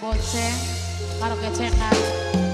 bonceng karo gecengan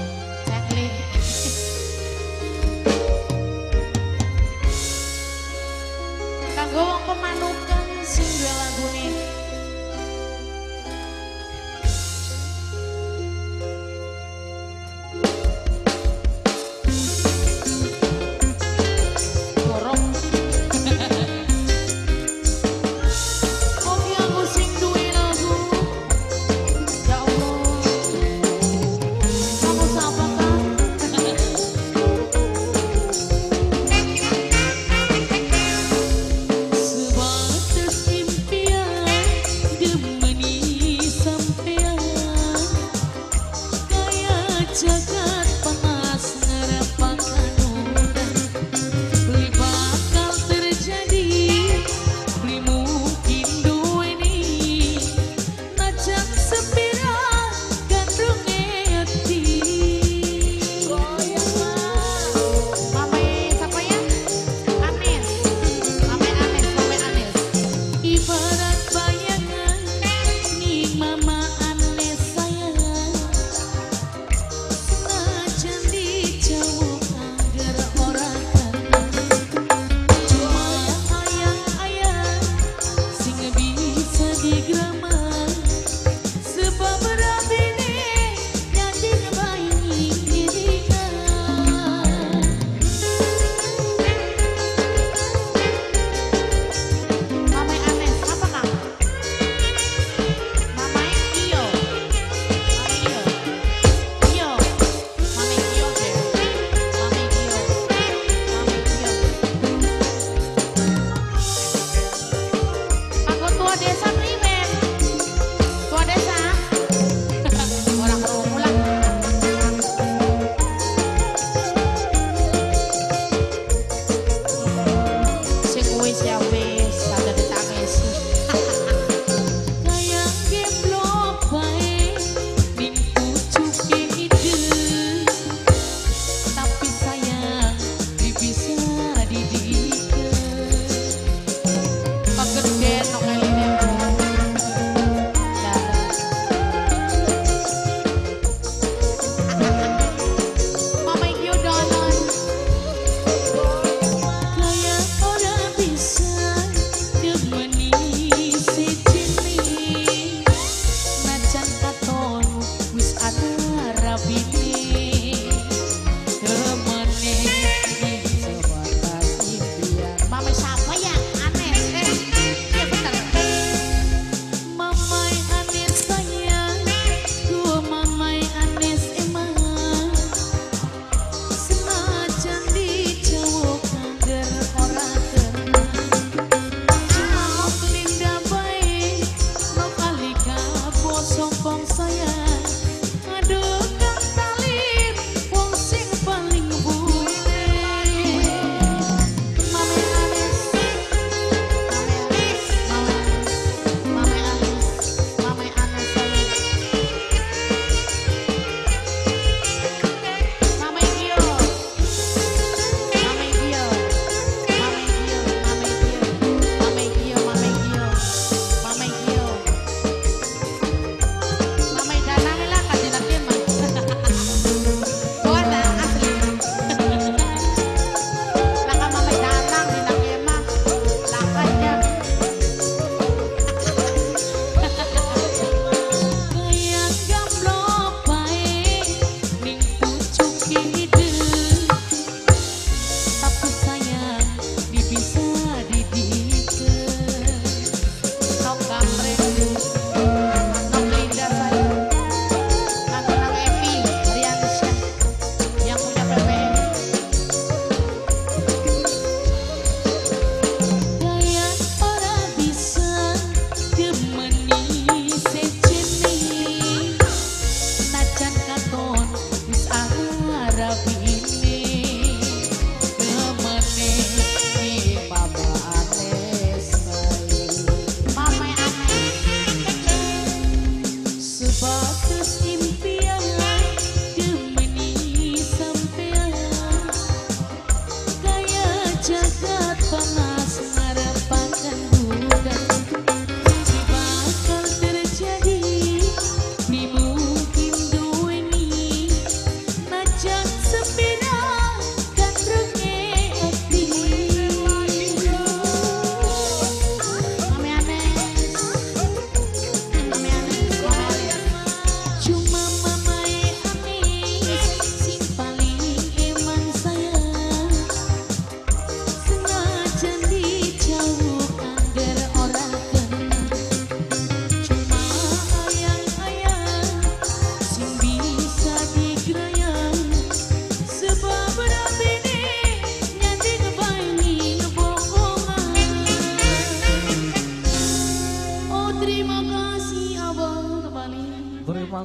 fuck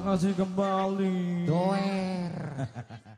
kasih kembali. Doer.